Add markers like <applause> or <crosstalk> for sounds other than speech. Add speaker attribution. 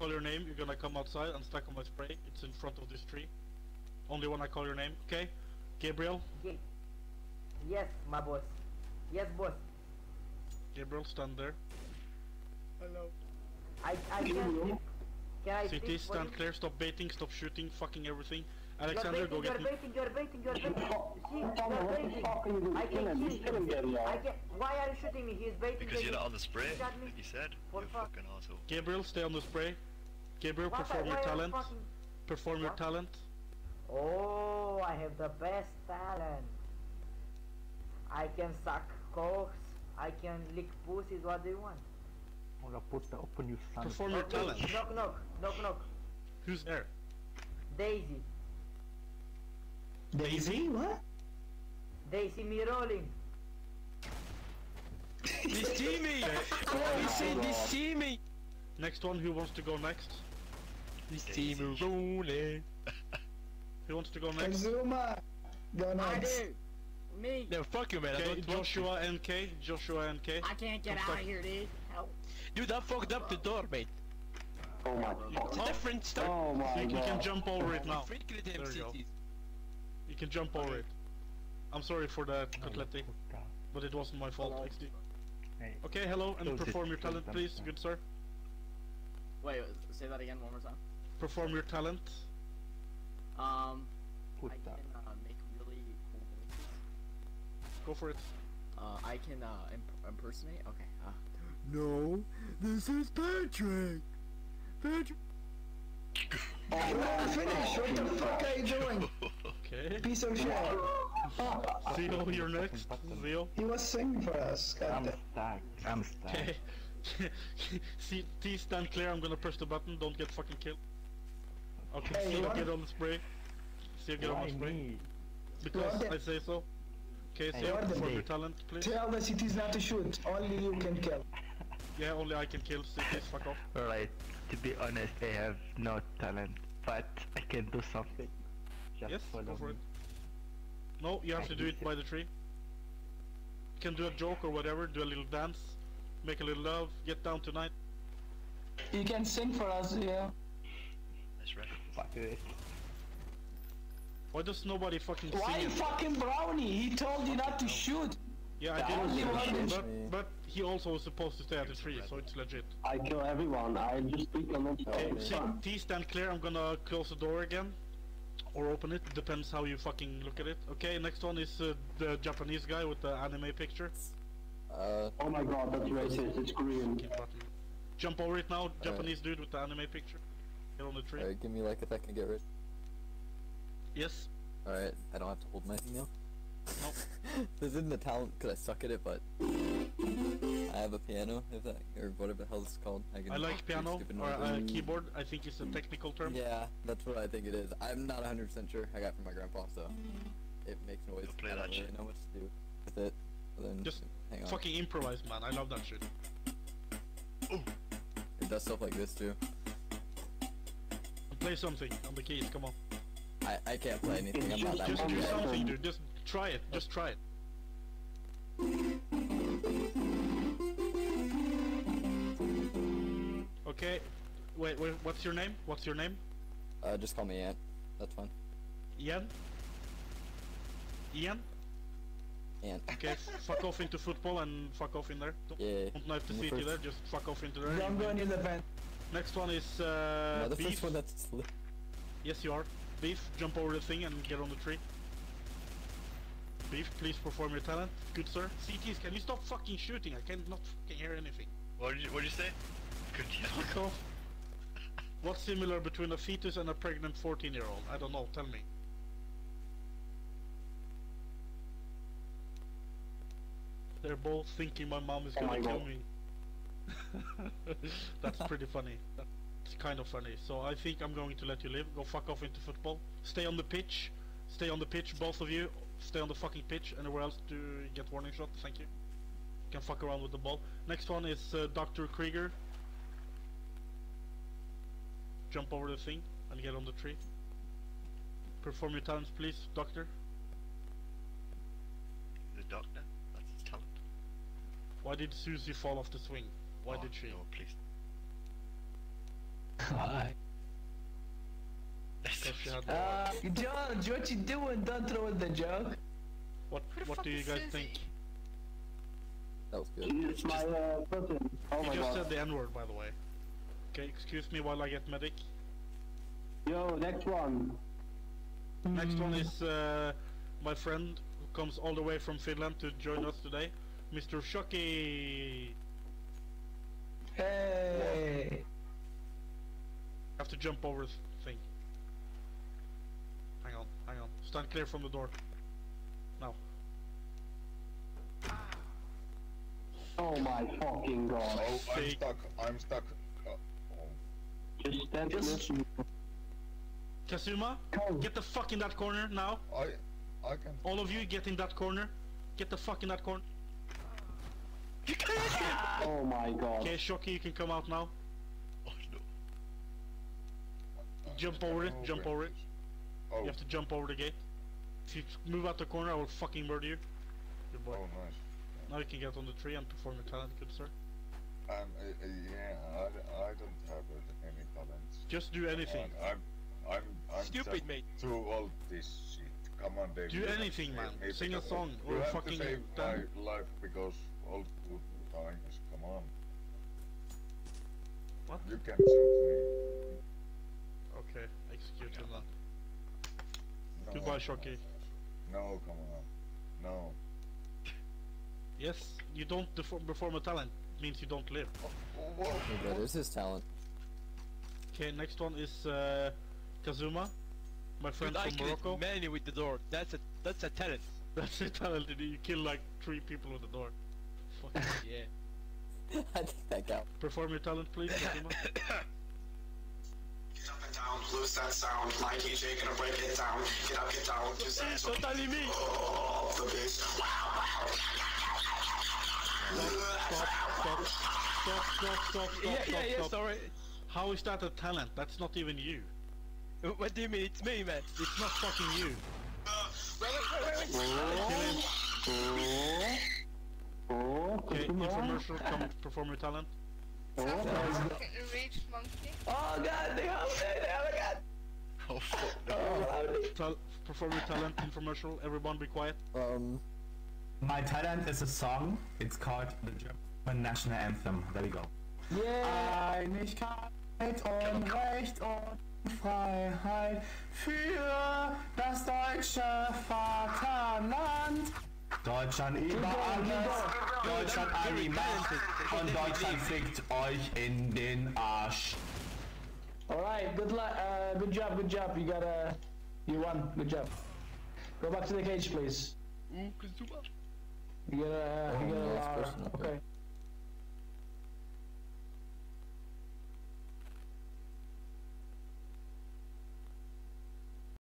Speaker 1: call your name, you're gonna come outside and stack on my spray. It's in front of this tree. Only when I call your name, okay? Gabriel,
Speaker 2: Ye- Yes, my boss. Yes, boss.
Speaker 1: Gabriel, stand there. Hello.
Speaker 2: I I can't... Can I
Speaker 1: CT,
Speaker 2: speak for
Speaker 1: stand clear, stop baiting, stop shooting, fucking everything.
Speaker 2: You're
Speaker 1: Alexander, go
Speaker 2: baiting,
Speaker 1: get
Speaker 2: you're baiting, you're baiting, you're baiting. See, you're
Speaker 3: what the
Speaker 2: baiting.
Speaker 3: fuck are you?
Speaker 2: I can
Speaker 3: him,
Speaker 2: kill
Speaker 3: just kill him,
Speaker 2: him.
Speaker 3: Gabriel.
Speaker 2: I can. Why are you shooting me? He's baiting.
Speaker 4: Because you're not on the spray,
Speaker 2: Shot
Speaker 4: like you said.
Speaker 2: For
Speaker 4: You
Speaker 2: fuck.
Speaker 4: fucking asshole.
Speaker 1: Gabriel, stay on the spray. Gabriel,
Speaker 2: What,
Speaker 1: perform
Speaker 2: why
Speaker 1: your talent.
Speaker 2: fucking-
Speaker 1: Perform your talent.
Speaker 2: Oh, I have the best talent. I can suck cocks. I can lick pussies. What do you want?
Speaker 5: I'm gonna put the open you son. of-
Speaker 1: Perform your
Speaker 2: Okay,
Speaker 1: talent.
Speaker 2: Knock, knock, knock, knock.
Speaker 1: Who's there?
Speaker 2: Daisy.
Speaker 6: Daisy, what?
Speaker 2: They see me rolling.
Speaker 7: They see me! They say they see me!
Speaker 1: Next one, who wants to go next?
Speaker 7: They see me rolling. <laughs>
Speaker 1: Who wants to go next?
Speaker 6: Exuma, go
Speaker 8: I
Speaker 6: next.
Speaker 8: do. Me.
Speaker 7: No, fuck you, man. I
Speaker 1: Okay,
Speaker 7: don't want to.
Speaker 1: Joshua NK. Joshua NK.
Speaker 8: I can't get
Speaker 1: Come
Speaker 8: out
Speaker 1: back.
Speaker 8: of here, dude. Help.
Speaker 7: Dude, I fucked up the door, mate.
Speaker 3: Oh my god.
Speaker 7: It's a
Speaker 3: god.
Speaker 7: different start.
Speaker 3: Oh my
Speaker 1: You, you can jump over it now.
Speaker 7: Freaking them
Speaker 1: There you go. You can jump over it. I'm sorry for that, Cotletti,
Speaker 5: Put down.
Speaker 1: but it wasn't my fault. XD. Okay, hello, and perform your talent, please, good sir.
Speaker 8: Wait, say that again one more time.
Speaker 1: Perform your talent.
Speaker 8: Um,
Speaker 5: put
Speaker 8: I can uh, make really cool voices.
Speaker 1: Go for it.
Speaker 8: Uh, I can uh, imp- impersonate. Okay. Uh, no, this is Patrick. Patrick.
Speaker 6: Hey, <laughs> man, finish. What the fuck are you doing?
Speaker 1: Okay.
Speaker 6: Piece of shit.
Speaker 1: Theo, you're next. Theo.
Speaker 6: He was singing for us. God
Speaker 5: I'm
Speaker 6: damn.
Speaker 5: stacked. I'm stacked.
Speaker 1: Okay. <laughs> See, T, stand clear. I'm gonna press the button. Don't get fucking killed. Okay,
Speaker 6: Hey,
Speaker 1: see
Speaker 6: you
Speaker 1: you
Speaker 6: want-
Speaker 1: get on the spray. See you get on the spray.
Speaker 5: me?
Speaker 1: Because
Speaker 6: want
Speaker 1: I say so. Okay,
Speaker 5: Hey,
Speaker 1: see you
Speaker 6: what the
Speaker 1: perform your talent, please.
Speaker 6: Tell the CTs not to shoot. Only you can kill. <laughs>
Speaker 1: Yeah, only I can kill. So please fuck off.
Speaker 5: Alright, to be honest, I have no talent, but I can do something. Just
Speaker 1: Yes,
Speaker 5: follow
Speaker 1: go for
Speaker 5: me.
Speaker 1: it. No, you have to do it by the tree. You can do a joke or whatever, do a little dance, make a little love, get down tonight.
Speaker 6: You can sing for us, yeah.
Speaker 4: That's right.
Speaker 5: Fuck it.
Speaker 1: Why does nobody fucking
Speaker 6: Why
Speaker 1: sing it?
Speaker 6: fucking brownie? He told you not to shoot.
Speaker 1: Yeah, I did.
Speaker 6: was the
Speaker 1: but-
Speaker 6: one
Speaker 1: but, but he also was supposed to stay at the tree, so it's legit.
Speaker 3: I kill everyone. I just speak on it.
Speaker 1: Okay, see, T stand clear. I'm gonna close the door again. Or open it, depends how you fucking look at it. Okay, next one is uh, the Japanese guy with the anime picture.
Speaker 9: Uh,
Speaker 3: Oh my god, that's racist. It's green.
Speaker 1: Fucking button. Jump over it now, Japanese dude with the anime picture. Get on the tree.
Speaker 9: alright, give me like a second to get rid.
Speaker 1: Yes.
Speaker 9: Alright, I don't have to hold my thing now.
Speaker 1: Nope. <laughs>
Speaker 9: this isn't the talent because I suck at it, but I have a piano, if that, or whatever the hell it's called. I, can
Speaker 1: I like
Speaker 9: do
Speaker 1: piano
Speaker 9: stupid
Speaker 1: or uh, keyboard. I think it's a technical term.
Speaker 9: Yeah, that's what I think it is. I'm not 100% sure. I got it from my grandpa, so it makes noise.
Speaker 4: Go play
Speaker 9: I
Speaker 4: that
Speaker 9: don't really
Speaker 4: shit.
Speaker 9: know what to do with it. Then,
Speaker 1: Just
Speaker 9: hang on.
Speaker 1: Fucking improvise, man. I love that shit.
Speaker 9: It does stuff like this too.
Speaker 1: Play something on the keys. Come on.
Speaker 9: I, I can't play anything. I'm not that
Speaker 1: Just do something, dude. Just try it. Just try it. Okay. Wait, wait. What's your name? What's your name?
Speaker 9: Uh, just call me Ant. That's fine.
Speaker 1: Ian. Ian.
Speaker 9: Ant. <laughs>
Speaker 1: Okay. fuck off into football and fuck off in there. Don't,
Speaker 9: Yeah.
Speaker 1: don't knife the
Speaker 9: I'm the
Speaker 1: city
Speaker 9: first-
Speaker 1: there. Just fuck off into there.
Speaker 6: Don't
Speaker 1: You
Speaker 6: go
Speaker 1: win.
Speaker 6: near the vent.
Speaker 1: Next one is uh,
Speaker 9: no, the
Speaker 1: beef.
Speaker 9: first one that's sli-
Speaker 1: Yes, you are. Beef, jump over the thing and get on the tree. Beef, please perform your talent. Good sir. CTs, can you stop fucking shooting? I cannot fucking hear anything.
Speaker 4: What did you, what did you say? Good deal. <laughs>
Speaker 1: Fuck off. What's similar between a fetus and a pregnant 14 year old? I don't know, tell me. They're both thinking my mom is
Speaker 3: Oh
Speaker 1: gonna kill
Speaker 3: God.
Speaker 1: me. <laughs> That's pretty funny. That's kind of funny. So I think I'm going to let you live. Go fuck off into football. Stay on the pitch. Stay on the pitch, both of you. Stay on the fucking pitch. Anywhere else to get warning shot? Thank you. Can fuck around with the ball. Next one is uh, Dr. Krieger. Jump over the thing and get on the tree. Perform your talents, please, Doctor.
Speaker 4: The doctor? That's his talent.
Speaker 1: Why did Susie fall off the swing? Why
Speaker 4: Oh,
Speaker 1: did she?
Speaker 4: No, please. <laughs>
Speaker 7: Why?
Speaker 4: That's
Speaker 1: Because she had
Speaker 7: Uh, George, what you doing? Don't throw in the joke.
Speaker 1: What
Speaker 4: Who
Speaker 1: what do you guys
Speaker 4: Susie?
Speaker 1: think?
Speaker 9: That was good.
Speaker 3: It's my uh, cousin. Oh
Speaker 1: You
Speaker 3: my
Speaker 1: just
Speaker 3: god.
Speaker 1: said the N word by the way. Okay, excuse me while I get medic.
Speaker 3: Yo, next one.
Speaker 1: Next one is uh, my friend who comes all the way from Finland to join us today, Mr. Shocky.
Speaker 7: Hey.
Speaker 1: have to jump over this thing. Hang on, hang on. Stand clear from the door. Now.
Speaker 3: Oh my fucking god.
Speaker 10: Oh, I'm
Speaker 1: Fake.
Speaker 10: stuck. I'm stuck. Uh, oh.
Speaker 3: Just stand
Speaker 7: Just-
Speaker 3: listen.
Speaker 1: Kazuma, get the fuck in that corner now.
Speaker 10: I, I can.
Speaker 1: All of you get in that corner. Get the fuck in that corner. <laughs>
Speaker 3: Oh my god.
Speaker 1: Okay, Shocky, you can come out now.
Speaker 4: Oh no.
Speaker 1: Jump over it,
Speaker 10: Oh,
Speaker 1: jump
Speaker 10: wait.
Speaker 1: over it.
Speaker 10: Oh,
Speaker 1: You have to jump over the gate. If you move out the corner, I will fucking murder you. Good boy.
Speaker 10: oh, nice.
Speaker 1: Now you can get on the tree and perform your talent, good sir.
Speaker 10: Um, uh, uh, yeah, I, I don't have uh, any talents.
Speaker 1: Just do anything.
Speaker 10: I'm, I'm, I'm
Speaker 7: Stupid,
Speaker 10: just
Speaker 7: mate.
Speaker 10: too old this shit. Come on, David.
Speaker 1: Do
Speaker 10: you have to
Speaker 1: anything, man. Sing a
Speaker 10: because-
Speaker 1: song
Speaker 10: you
Speaker 1: or
Speaker 10: have
Speaker 1: fucking
Speaker 10: to save my life because old good times. Come on.
Speaker 1: What?
Speaker 10: You can shoot me.
Speaker 1: Okay, execute him then.
Speaker 10: No,
Speaker 1: Goodbye,
Speaker 10: come on.
Speaker 1: Shocky.
Speaker 10: No, come on. No. <laughs>
Speaker 1: Yes, you don't perform a talent. Means you don't live.
Speaker 10: Whoa.
Speaker 9: Hey, that is his talent.
Speaker 1: Okay, next one is uh, Kazuma, my friend
Speaker 7: Dude, I
Speaker 1: from
Speaker 7: killed
Speaker 1: Morocco.
Speaker 7: many with the door. That's a that's a talent. <laughs>
Speaker 1: That's a talent. You kill like three people with the door. Fuck. <laughs>
Speaker 7: Yeah. <laughs>
Speaker 9: I think that counts.
Speaker 1: Perform your talent, please, <laughs>
Speaker 6: Get up and down, lose that sound. My DJ gonna break it down. Get up, get down, eh, do that. So
Speaker 7: Totally me.
Speaker 6: oh, the bitch.
Speaker 1: Stop, stop, stop, stop, stop, stop,
Speaker 7: Yeah,
Speaker 1: stop,
Speaker 7: yeah, yeah.
Speaker 1: stop.
Speaker 7: Sorry.
Speaker 1: How is that a talent? That's not even you.
Speaker 7: What do you mean? It's me, man.
Speaker 1: It's not fucking you.
Speaker 7: Uh, wait, wait, wait, wait.
Speaker 1: Kill him. Okay,
Speaker 3: Kazuma.
Speaker 1: infomercial, come perform your talent.
Speaker 3: Oh,
Speaker 11: Rich monkey.
Speaker 7: Oh god, they have it. Oh my god.
Speaker 4: Oh fuck no.
Speaker 7: Oh,
Speaker 1: Tal- perform your talent, infomercial. Everyone be quiet.
Speaker 9: Um,
Speaker 12: My talent is a song. It's called the German National Anthem. There we go.
Speaker 7: Yeah.
Speaker 12: Einigkeit und Recht und Freiheit für das deutsche Vaterland. Deutschland über alles, Deutschland an die Macht und Deutschland fickt euch in den Arsch.
Speaker 7: Alright, good luck. Uh, good job, good job. You got a, you won. Good job. Go back to the cage, please.
Speaker 4: Ooh, Kazuma.
Speaker 7: You gotta, uh, you
Speaker 9: Oh,
Speaker 7: gotta,
Speaker 9: next person up there.
Speaker 7: okay.